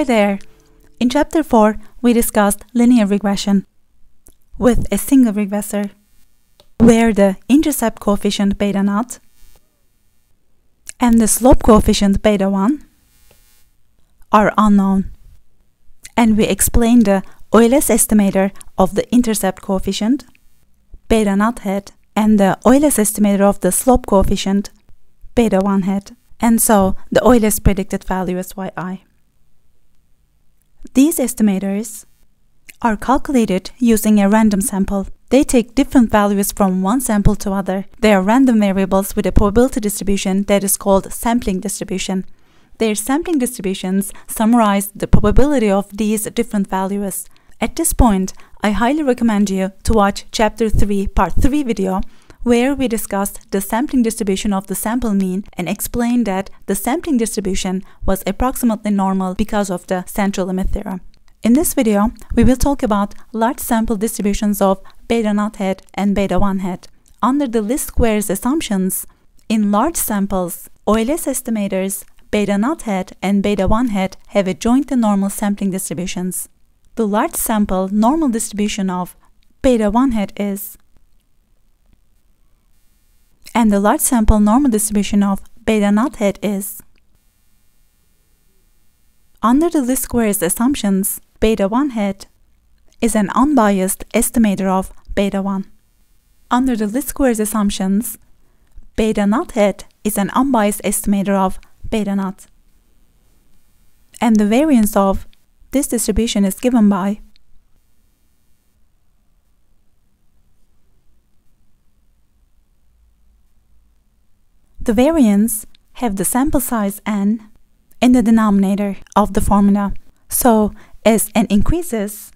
Hi there! In chapter 4, we discussed linear regression with a single regressor where the intercept coefficient beta naught and the slope coefficient beta 1 are unknown. And we explained the OLS estimator of the intercept coefficient, beta naught hat, and the OLS estimator of the slope coefficient, beta 1 hat. And so the OLS predicted value is yi. These estimators are calculated using a random sample. They take different values from one sample to other. They are random variables with a probability distribution that is called sampling distribution. Their sampling distributions summarize the probability of these different values. At this point, I highly recommend you to watch Chapter 3, Part 3 video, where we discussed the sampling distribution of the sample mean and explained that the sampling distribution was approximately normal because of the central limit theorem. In this video, we will talk about large sample distributions of beta naught hat and beta 1 hat. Under the least squares assumptions, in large samples, OLS estimators beta naught hat and beta 1 hat have a jointly normal sampling distributions. The large sample normal distribution of beta 1 hat is and the large sample normal distribution of beta naught hat is under the least squares assumptions, beta 1 hat is an unbiased estimator of beta 1. Under the least squares assumptions, beta naught hat is an unbiased estimator of beta naught. And the variance of this distribution is given by The variance have the sample size n in the denominator of the formula. So as n increases,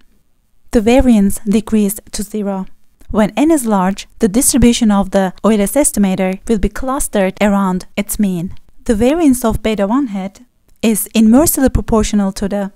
the variance decreases to zero. When n is large, the distribution of the OLS estimator will be clustered around its mean. The variance of beta 1 hat is inversely proportional to the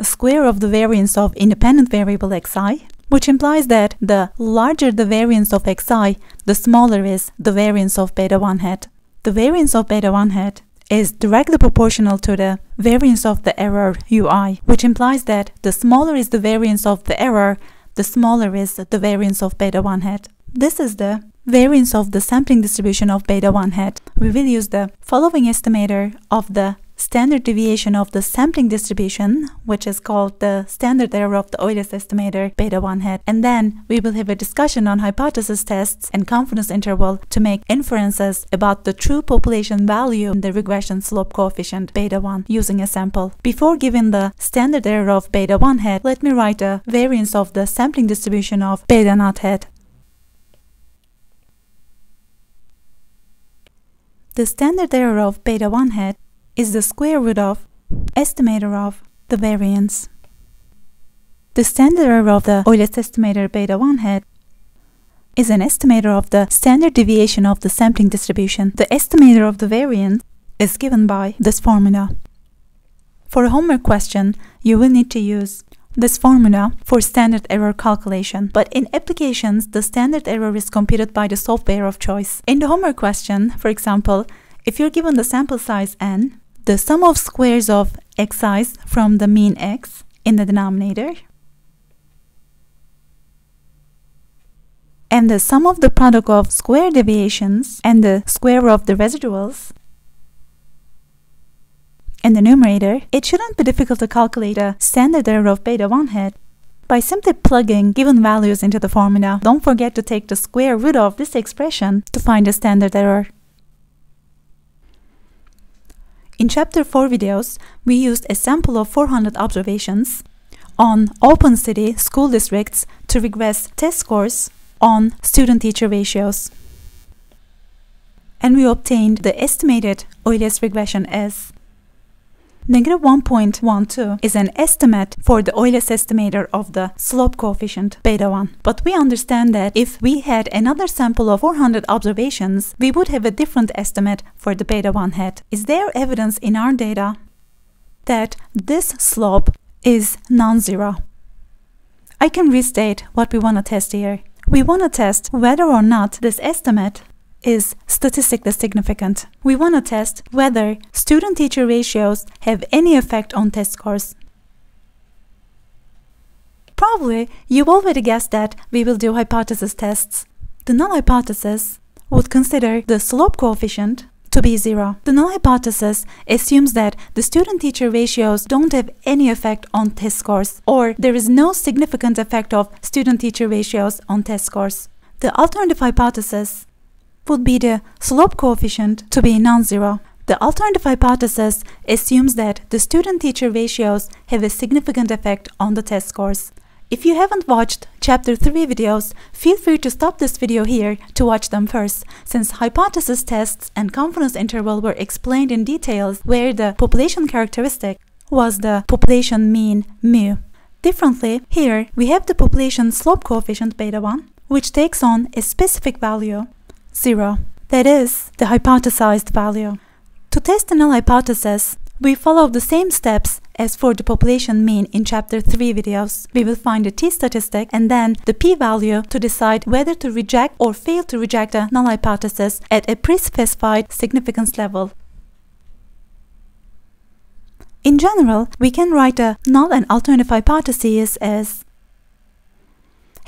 square of the variance of independent variable xi, which implies that the larger the variance of xi, the smaller is the variance of beta 1 hat. The variance of beta 1 hat is directly proportional to the variance of the error ui, which implies that the smaller is the variance of the error, the smaller is the variance of beta 1 hat. This is the variance of the sampling distribution of beta 1 hat. We will use the following estimator of the standard deviation of the sampling distribution, which is called the standard error of the OLS estimator beta 1 hat. And then we will have a discussion on hypothesis tests and confidence interval to make inferences about the true population value in the regression slope coefficient beta 1 using a sample. Before giving the standard error of beta 1 hat, let me write the variance of the sampling distribution of beta naught hat. The standard error of beta 1 hat is the square root of estimator of the variance. The standard error of the OLS estimator beta 1 hat is an estimator of the standard deviation of the sampling distribution. The estimator of the variance is given by this formula. For a homework question, you will need to use this formula for standard error calculation, but in applications, the standard error is computed by the software of choice. In the homework question, for example, if you're given the sample size n, the sum of squares of xi's from the mean x in the denominator and the sum of the product of square deviations and the square of the residuals in the numerator, it shouldn't be difficult to calculate a standard error of beta 1 hat by simply plugging given values into the formula. Don't forget to take the square root of this expression to find the standard error. In chapter 4 videos, we used a sample of 400 observations on open city school districts to regress test scores on student-teacher ratios. And we obtained the estimated OLS regression as Negative 1.12 is an estimate for the OLS estimator of the slope coefficient beta 1. But we understand that if we had another sample of 400 observations, we would have a different estimate for the beta 1 hat. Is there evidence in our data that this slope is non-zero? I can restate what we want to test here. We want to test whether or not this estimate is statistically significant. We want to test whether student-teacher ratios have any effect on test scores. Probably you already guessed that we will do hypothesis tests. The null hypothesis would consider the slope coefficient to be zero. The null hypothesis assumes that the student-teacher ratios don't have any effect on test scores, or there is no significant effect of student-teacher ratios on test scores. The alternative hypothesis would be the slope coefficient to be non-zero. The alternative hypothesis assumes that the student-teacher ratios have a significant effect on the test scores. If you haven't watched chapter 3 videos, feel free to stop this video here to watch them first, since hypothesis tests and confidence interval were explained in details where the population characteristic was the population mean mu. Differently, here we have the population slope coefficient beta 1, which takes on a specific value, 0. That is, the hypothesized value. To test the null hypothesis, we follow the same steps as for the population mean in chapter 3 videos. We will find the t-statistic and then the p-value to decide whether to reject or fail to reject a null hypothesis at a pre-specified significance level. In general, we can write a null and alternative hypotheses as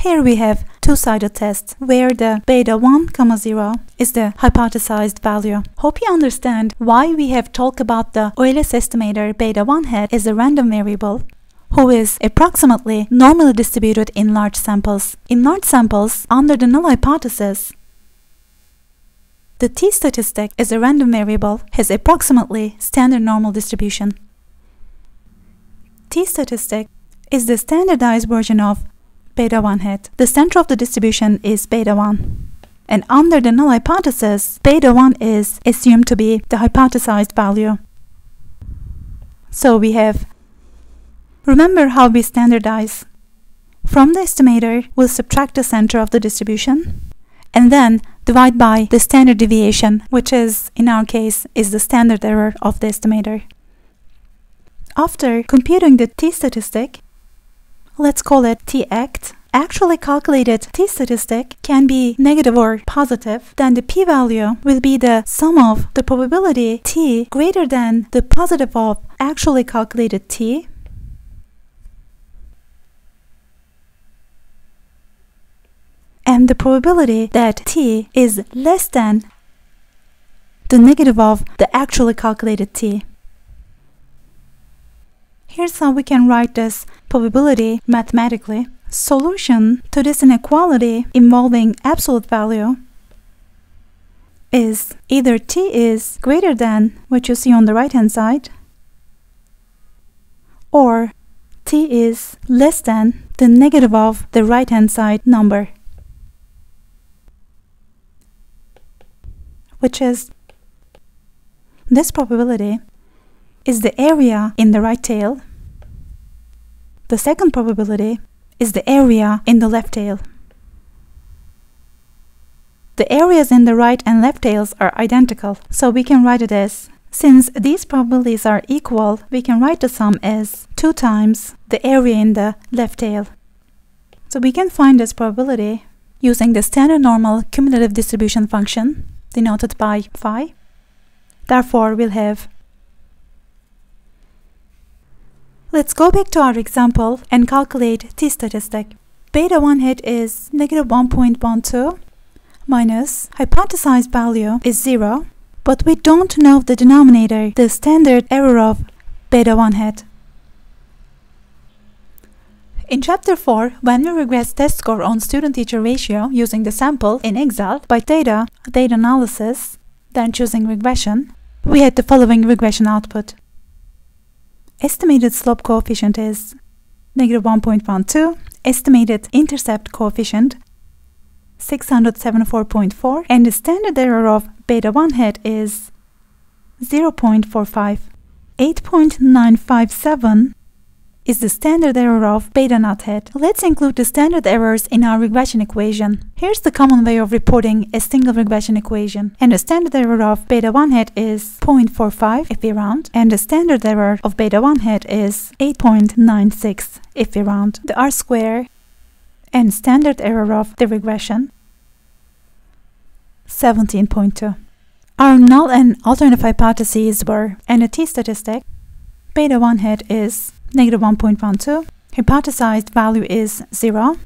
here we have two-sided test where the beta 1, comma 0 is the hypothesized value. Hope you understand why we have talked about the OLS estimator beta 1 hat as a random variable who is approximately normally distributed in large samples. In large samples, under the null hypothesis, the t-statistic as a random variable has approximately standard normal distribution. T-statistic is the standardized version of beta 1 hat. The center of the distribution is beta 1. And under the null hypothesis, beta 1 is assumed to be the hypothesized value. So we have, remember how we standardize. From the estimator, we'll subtract the center of the distribution and then divide by the standard deviation, which is, in our case, is the standard error of the estimator. After computing the t-statistic, let's call it t-act, actually calculated t-statistic can be negative or positive, then the p-value will be the sum of the probability t greater than the positive of actually calculated t and the probability that t is less than the negative of the actually calculated t. Here's how we can write this probability mathematically. Solution to this inequality involving absolute value is either t is greater than what you see on the right hand side or t is less than the negative of the right hand side number which is this probability is the area in the right tail. The second probability is the area in the left tail. The areas in the right and left tails are identical, so we can write it as since these probabilities are equal, we can write the sum as 2 times the area in the left tail. So we can find this probability using the standard normal cumulative distribution function, denoted by phi. Therefore, we'll have Let's go back to our example and calculate t-statistic. Beta 1 hat is negative 1.12 minus hypothesized value is 0, but we don't know the denominator, the standard error of beta 1 hat. In chapter 4, when we regress test score on student-teacher ratio using the sample in Excel by data, data analysis, then choosing regression, we had the following regression output estimated slope coefficient is negative 1.12, estimated intercept coefficient 674.4, and the standard error of beta 1 hat is 0.45. 8.957 is the standard error of beta naught hat. Let's include the standard errors in our regression equation. Here's the common way of reporting a single regression equation. And the standard error of beta 1 hat is 0.45 if we round, and the standard error of beta 1 hat is 8.96 if we round. The R square and standard error of the regression 17.2. Our null and alternative hypotheses were, and the t-statistic, beta 1 hat is negative 1.12, hypothesized value is 0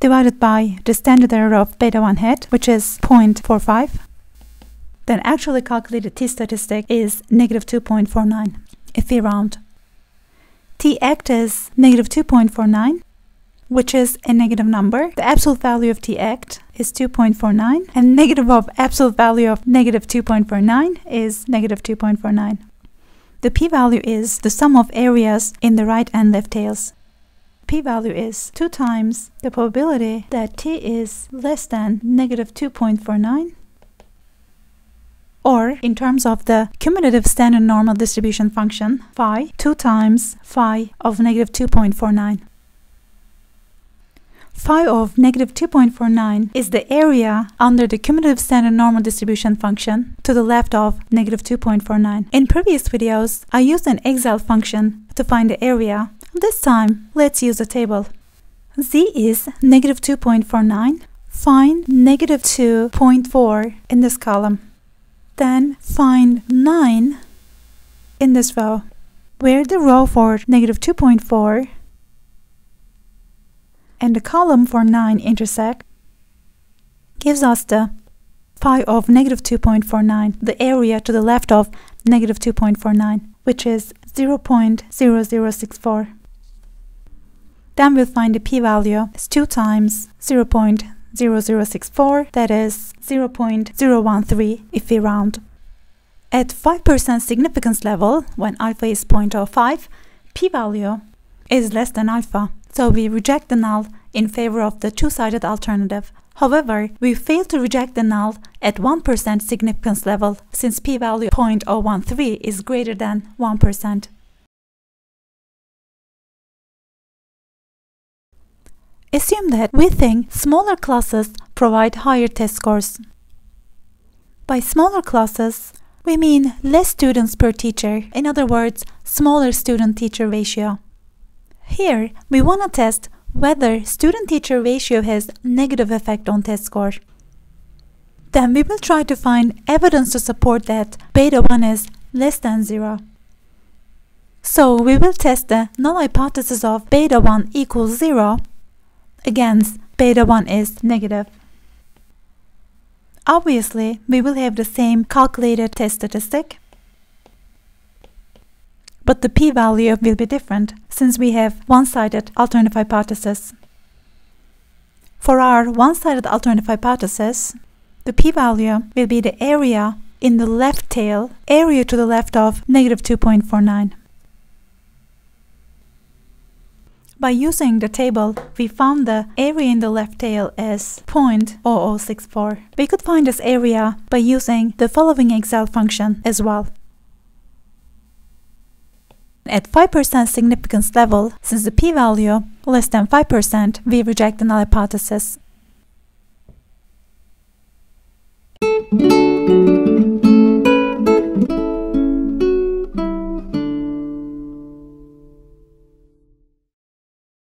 divided by the standard error of beta 1 hat, which is 0.45, then actually calculated t-statistic is negative 2.49 if we round. t-act is negative 2.49, which is a negative number. The absolute value of t-act is 2.49, and negative of absolute value of negative 2.49 is negative 2.49. The p-value is the sum of areas in the right and left tails. p-value is 2 times the probability that t is less than negative 2.49 or in terms of the cumulative standard normal distribution function phi 2 times phi of negative 2.49 phi of negative 2.49 is the area under the cumulative standard normal distribution function to the left of negative 2.49. In previous videos, I used an Excel function to find the area. This time, let's use a table. z is negative 2.49. Find negative 2.4 in this column. Then find 9 in this row, where the row for negative 2.4 and the column for 9 intersect gives us the phi of negative 2.49, the area to the left of negative 2.49, which is 0.0064. Then we'll find the p-value is 2 times 0.0064, that is 0.013 if we round. At 5% significance level, when alpha is 0.05, p-value is less than alpha, so we reject the null in favor of the two-sided alternative. However, we fail to reject the null at 1% significance level since p-value 0.013 is greater than 1%. Assume that we think smaller classes provide higher test scores. By smaller classes, we mean less students per teacher, in other words, smaller student-teacher ratio. Here, we want to test whether student-teacher ratio has negative effect on test score. Then we will try to find evidence to support that beta 1 is less than 0. So we will test the null hypothesis of beta 1 equals 0 against beta 1 is negative. Obviously, we will have the same calculated test statistic, but the p-value will be different since we have one-sided alternative hypothesis. For our one-sided alternative hypothesis, the p-value will be the area in the left tail, area to the left of negative 2.49. By using the table, we found the area in the left tail as 0.0064. We could find this area by using the following Excel function as well. At 5% significance level, since the p-value less than 5%, we reject the null hypothesis.